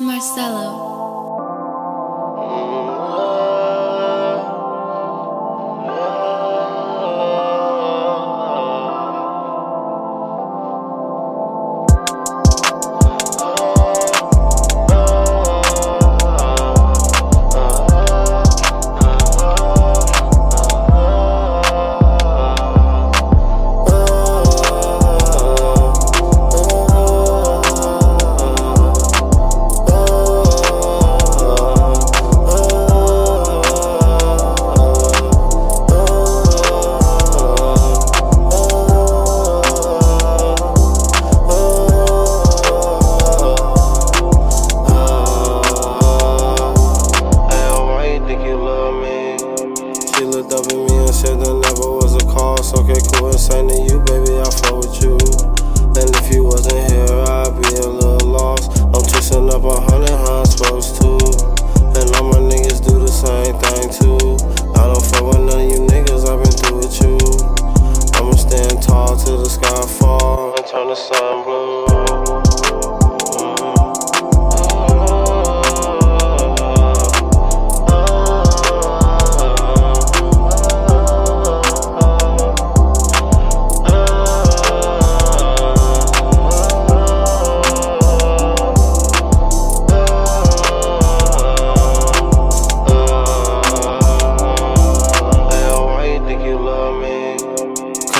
Marcello. another level was a call, so okay, cool, insane to you.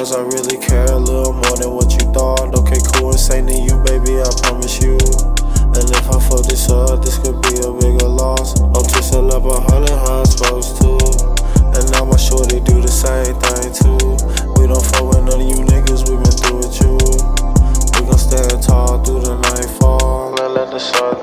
Cause I really care a little more than what you thought? Okay, cool, insane to you, baby, I promise you. And if I fuck this up, this could be a bigger loss. I'm twisting up a hundred, how I'm supposed to And now my shorty do the same thing too. We don't fuck with none of you niggas, we been through it, you We gon' stand tall through the nightfall. And let the sun